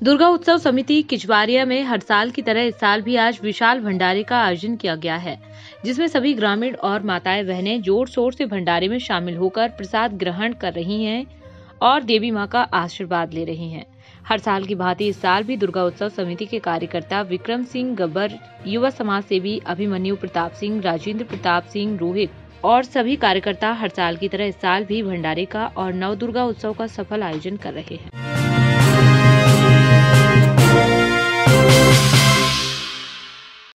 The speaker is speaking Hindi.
दुर्गा उत्सव समिति किचवारिया में हर साल की तरह इस साल भी आज विशाल भंडारे का आयोजन किया गया है, जिसमें सभी ग्रामीण और माताएँ बहनें ज़ोर शोर से भंडारे में शामिल होकर प्रसाद ग्रहण कर रही हैं और देवी माँ का आशीर्वाद ले रही हैं। हर साल की भांति इस साल भी दुर्गा उत्सव समिति के कार्यकर्ता विक्रम सिंह गब्बर, युवा समाज सेवी अभिमन्यु प्रताप सिंह, राजेंद्र प्रताप सिंह रोहित और सभी कार्यकर्ता हर साल की तरह इस साल भी भंडारे का और नव दुर्गा उत्सव का सफल आयोजन कर रहे हैं।